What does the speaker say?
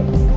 Bye.